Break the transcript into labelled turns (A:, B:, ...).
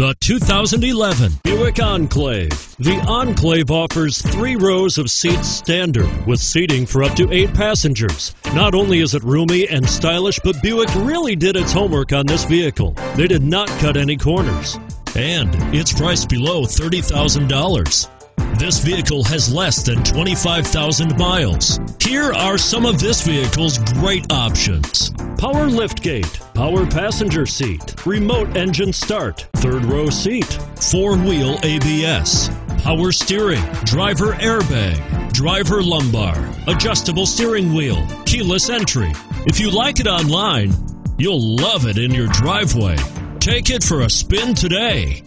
A: The 2011 Buick Enclave. The Enclave offers three rows of seats standard with seating for up to eight passengers. Not only is it roomy and stylish, but Buick really did its homework on this vehicle. They did not cut any corners. And it's priced below $30,000. This vehicle has less than 25,000 miles. Here are some of this vehicle's great options. Power liftgate, power passenger seat, remote engine start, third row seat, four-wheel ABS, power steering, driver airbag, driver lumbar, adjustable steering wheel, keyless entry. If you like it online, you'll love it in your driveway. Take it for a spin today.